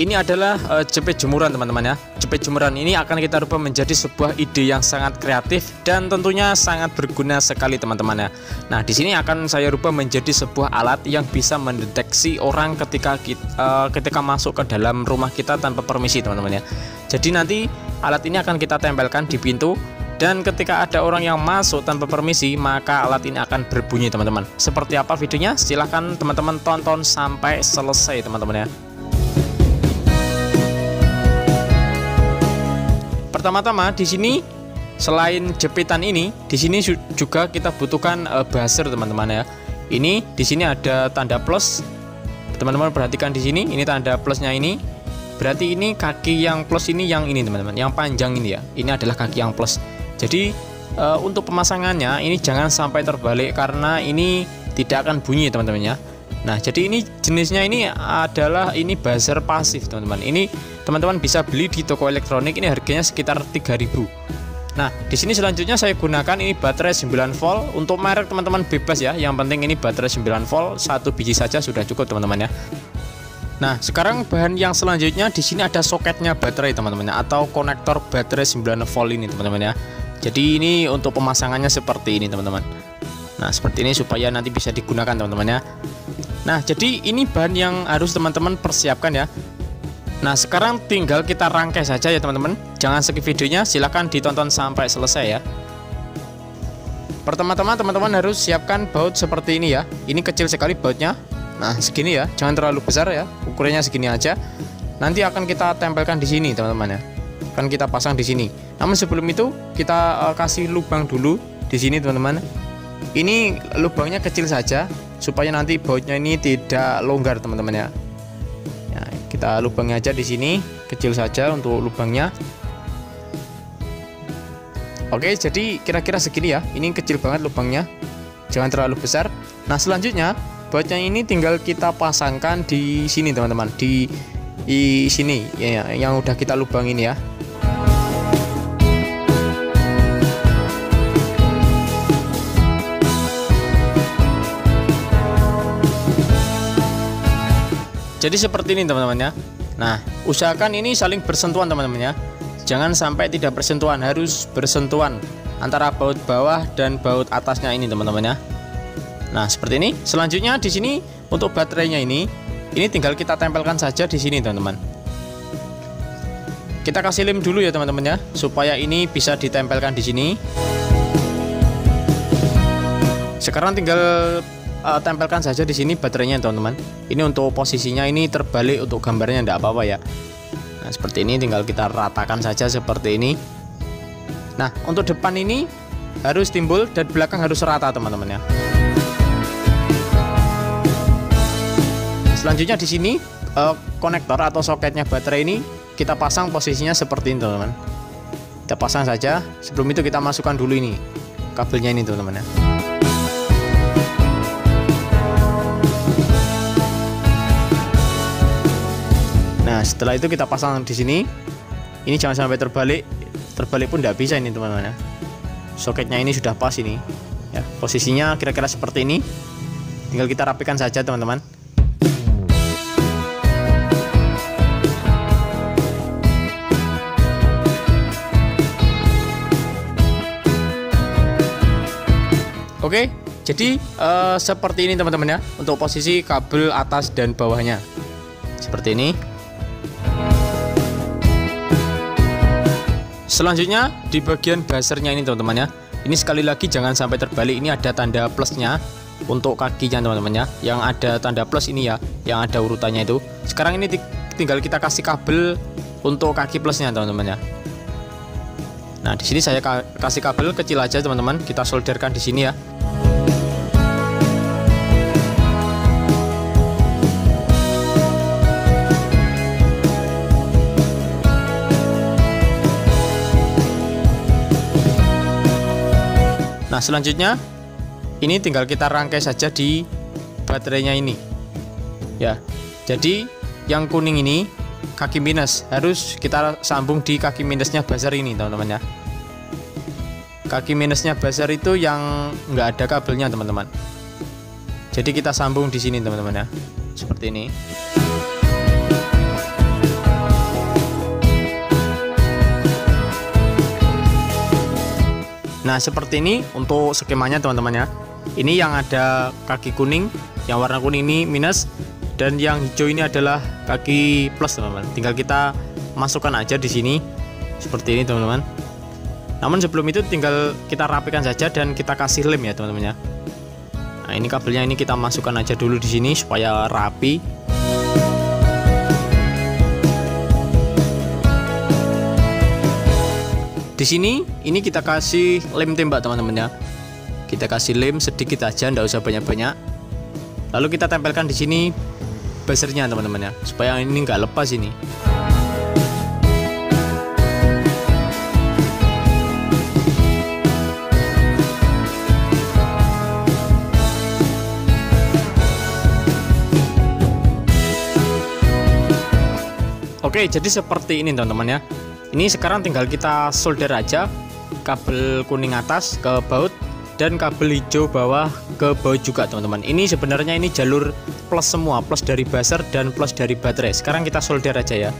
ini adalah uh, jepit jemuran teman-teman ya. Jepit jemuran ini akan kita rubah menjadi sebuah ide yang sangat kreatif dan tentunya sangat berguna sekali teman-teman ya. Nah di sini akan saya rubah menjadi sebuah alat yang bisa mendeteksi orang ketika kita, uh, ketika masuk ke dalam rumah kita tanpa permisi teman-teman ya. Jadi nanti alat ini akan kita tempelkan di pintu dan ketika ada orang yang masuk tanpa permisi maka alat ini akan berbunyi teman-teman. Seperti apa videonya? Silahkan teman-teman tonton sampai selesai teman-teman ya pertama-tama di sini selain jepitan ini, di sini juga kita butuhkan uh, buzzer teman-teman ya. Ini di sini ada tanda plus. Teman-teman perhatikan di sini, ini tanda plusnya ini. Berarti ini kaki yang plus ini yang ini teman-teman, yang panjang ini ya. Ini adalah kaki yang plus. Jadi uh, untuk pemasangannya ini jangan sampai terbalik karena ini tidak akan bunyi teman-teman ya. Nah, jadi ini jenisnya ini adalah ini buzzer pasif, teman-teman. Ini teman-teman bisa beli di toko elektronik ini harganya sekitar 3000. Nah, di sini selanjutnya saya gunakan ini baterai 9 volt. Untuk merek teman-teman bebas ya. Yang penting ini baterai 9 volt, satu biji saja sudah cukup, teman-teman ya. Nah, sekarang bahan yang selanjutnya di sini ada soketnya baterai, teman-teman ya, atau konektor baterai 9 volt ini, teman-teman ya. Jadi ini untuk pemasangannya seperti ini, teman-teman. Nah, seperti ini supaya nanti bisa digunakan, teman-teman ya. Nah, jadi ini bahan yang harus teman-teman persiapkan ya. Nah, sekarang tinggal kita rangkai saja ya teman-teman. Jangan skip videonya, silahkan ditonton sampai selesai ya. Pertama-tama teman-teman harus siapkan baut seperti ini ya. Ini kecil sekali bautnya. Nah, segini ya, jangan terlalu besar ya. Ukurannya segini aja. Nanti akan kita tempelkan di sini teman-teman ya. Akan kita pasang di sini. Namun sebelum itu kita uh, kasih lubang dulu di sini teman-teman. Ini lubangnya kecil saja supaya nanti bautnya ini tidak longgar teman-teman ya. ya kita lubangnya aja di sini kecil saja untuk lubangnya. Oke jadi kira-kira segini ya. Ini kecil banget lubangnya. Jangan terlalu besar. Nah selanjutnya bautnya ini tinggal kita pasangkan di sini teman-teman. Di di sini ya yang udah kita lubang ini ya Jadi seperti ini teman-teman ya. Nah, usahakan ini saling bersentuhan teman-teman ya. Jangan sampai tidak bersentuhan, harus bersentuhan antara baut bawah dan baut atasnya ini teman-teman ya. Nah, seperti ini. Selanjutnya di sini untuk baterainya ini, ini tinggal kita tempelkan saja di sini teman-teman. Kita kasih lem dulu ya teman-teman ya, supaya ini bisa ditempelkan di sini. Sekarang tinggal uh, tempelkan saja di sini baterainya teman-teman. Ini untuk posisinya ini terbalik untuk gambarnya tidak apa-apa ya. Nah seperti ini tinggal kita ratakan saja seperti ini. Nah untuk depan ini harus timbul dan belakang harus rata teman-teman ya. Selanjutnya di sini uh, konektor atau soketnya baterai ini kita pasang posisinya seperti ini teman-teman. Kita pasang saja. Sebelum itu kita masukkan dulu ini kabelnya ini teman-teman ya Nah setelah itu kita pasang di sini. Ini jangan sampai terbalik. Terbalik pun tidak bisa ini teman-teman ya. Soketnya ini sudah pas ini ya. Posisinya kira-kira seperti ini. Tinggal kita rapikan saja teman-teman. Oke, jadi uh, seperti ini teman-teman ya. Untuk posisi kabel atas dan bawahnya. Seperti ini. Selanjutnya di bagian buzzernya ini teman-teman ya. Ini sekali lagi jangan sampai terbalik. Ini ada tanda plusnya untuk kakinya teman-teman ya. Yang ada tanda plus ini ya, yang ada urutannya itu. Sekarang ini tinggal kita kasih kabel untuk kaki plusnya teman-teman ya. Nah, di sini saya kasih kabel kecil aja teman-teman. Kita solderkan di sini ya. Nah selanjutnya ini tinggal kita rangkai saja di baterainya ini. Ya jadi yang kuning ini kaki minus harus kita sambung di kaki minusnya buzzer ini teman-teman ya. Kaki minusnya buzzer itu yang nggak ada kabelnya teman-teman. Jadi kita sambung di sini teman-teman ya. Seperti ini Nah seperti ini untuk skemanya teman-teman ya. Ini yang ada kaki kuning, yang warna kuning ini minus dan yang hijau ini adalah kaki plus teman-teman. Tinggal kita masukkan aja di sini seperti ini teman-teman. Namun sebelum itu tinggal kita rapikan saja dan kita kasih lem ya teman-teman ya. Nah ini kabelnya ini kita masukkan aja dulu di sini supaya rapi. Di sini ini kita kasih lem tembak teman-teman ya. Kita kasih lem sedikit aja, ndak usah banyak-banyak. Lalu kita tempelkan di sini basernya teman-teman ya, supaya ini nggak lepas ini. Oke, jadi seperti ini teman-teman ya ini sekarang tinggal kita solder aja kabel kuning atas ke baut dan kabel hijau bawah ke baut juga teman-teman. Ini sebenarnya ini jalur plus semua plus dari buzzer dan plus dari baterai. Sekarang kita solder aja ya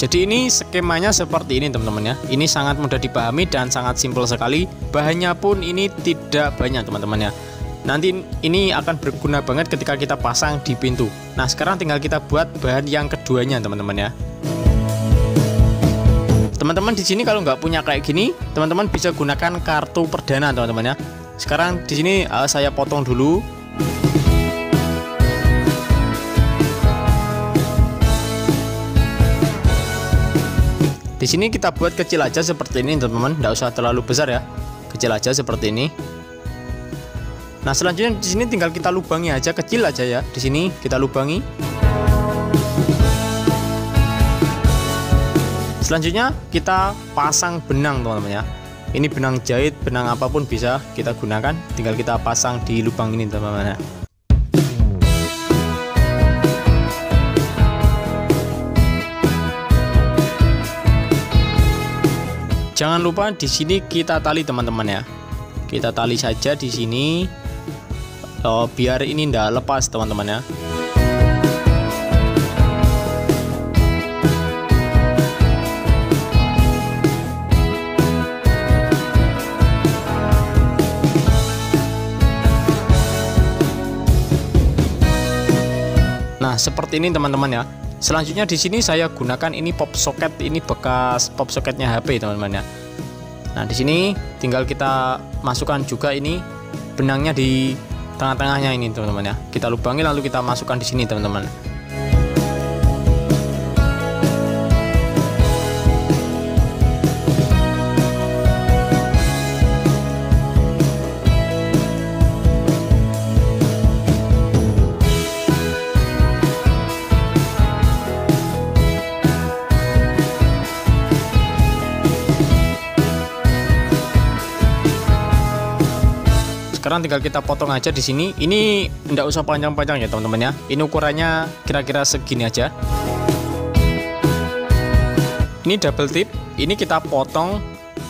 Jadi ini skemanya seperti ini teman-teman ya. Ini sangat mudah dipahami dan sangat simpel sekali. Bahannya pun ini tidak banyak teman-teman ya. Nanti ini akan berguna banget ketika kita pasang di pintu. Nah sekarang tinggal kita buat bahan yang keduanya teman-teman ya. Teman-teman di sini kalau nggak punya kayak gini, teman-teman bisa gunakan kartu perdana teman-teman ya. Sekarang di sini uh, saya potong dulu Di sini kita buat kecil aja seperti ini teman-teman, tidak usah terlalu besar ya. Kecil aja seperti ini. Nah, selanjutnya di sini tinggal kita lubangi aja kecil aja ya. Di sini kita lubangi. Selanjutnya kita pasang benang teman-teman ya. Ini benang jahit, benang apa pun bisa kita gunakan. Tinggal kita pasang di lubang ini teman-teman ya. Jangan lupa di sini kita tali teman-teman ya. Kita tali saja di sini. Oh, biar ini tidak lepas teman-teman ya. Nah, seperti ini teman-teman ya. Selanjutnya di sini saya gunakan ini pop socket, ini bekas pop socketnya HP teman-teman ya. Nah di sini tinggal kita masukkan juga ini benangnya di tengah-tengahnya ini teman-teman ya. Kita lubangi lalu kita masukkan di sini teman-teman. Sekarang tinggal kita potong aja di sini. Ini tidak usah panjang-panjang ya teman-teman ya. Ini ukurannya kira-kira segini aja. Ini double tip. Ini kita potong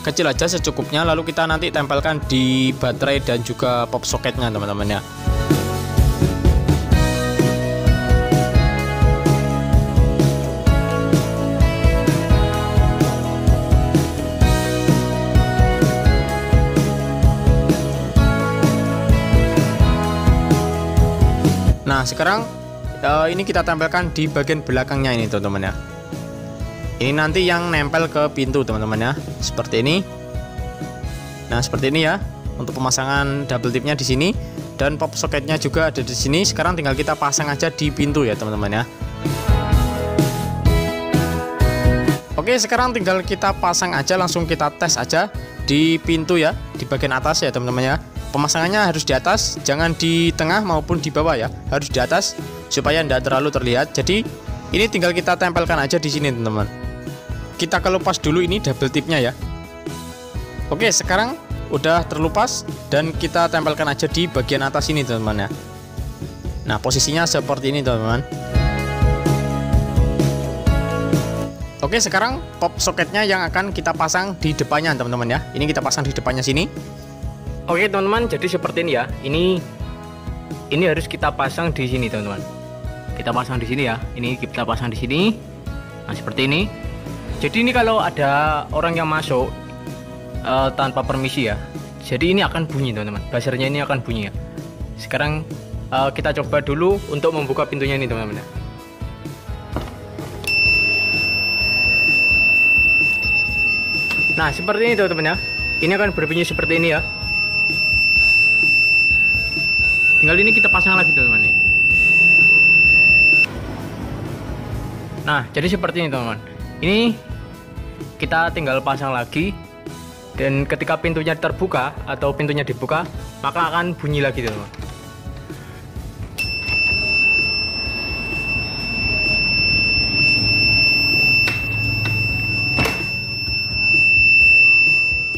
kecil aja secukupnya lalu kita nanti tempelkan di baterai dan juga pop socketnya teman-teman ya Nah sekarang uh, ini kita tempelkan di bagian belakangnya ini teman-teman ya. Ini nanti yang nempel ke pintu teman-teman ya. Seperti ini. Nah seperti ini ya. Untuk pemasangan double tipnya di sini. Dan pop socketnya juga ada di sini. Sekarang tinggal kita pasang aja di pintu ya teman-teman ya. Oke sekarang tinggal kita pasang aja. Langsung kita tes aja di pintu ya. Di bagian atas ya teman-teman ya pemasangannya harus di atas jangan di tengah maupun di bawah ya. Harus di atas supaya tidak terlalu terlihat. Jadi ini tinggal kita tempelkan aja di sini teman-teman. Kita kelupas dulu ini double tipnya ya. Oke sekarang udah terlupas dan kita tempelkan aja di bagian atas ini teman-teman ya. Nah posisinya seperti ini teman-teman. Oke sekarang pop soketnya yang akan kita pasang di depannya teman-teman ya. Ini kita pasang di depannya sini Oke teman-teman, jadi seperti ini ya. Ini ini harus kita pasang di sini teman-teman. Kita pasang di sini ya. Ini kita pasang di sini. Nah seperti ini. Jadi ini kalau ada orang yang masuk uh, tanpa permisi ya. Jadi ini akan bunyi teman-teman. Buzzernya ini akan bunyi ya. Sekarang uh, kita coba dulu untuk membuka pintunya ini teman-teman ya. Nah seperti ini teman-teman ya. Ini akan berbunyi seperti ini ya Tinggal ini kita pasang lagi teman-teman Nah jadi seperti ini teman-teman. Ini kita tinggal pasang lagi Dan ketika pintunya terbuka Atau pintunya dibuka Maka akan bunyi lagi teman-teman.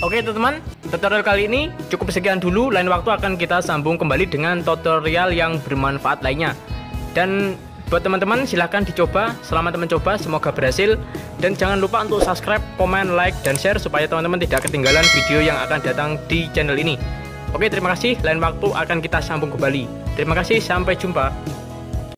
Oke teman-teman, tutorial kali ini cukup sekian dulu. Lain waktu akan kita sambung kembali dengan tutorial yang bermanfaat lainnya. Dan buat teman-teman silahkan dicoba. Selamat mencoba, semoga berhasil. Dan jangan lupa untuk subscribe, komen, like, dan share supaya teman-teman tidak ketinggalan video yang akan datang di channel ini. Oke, terima kasih. Lain waktu akan kita sambung kembali. Terima kasih, sampai jumpa.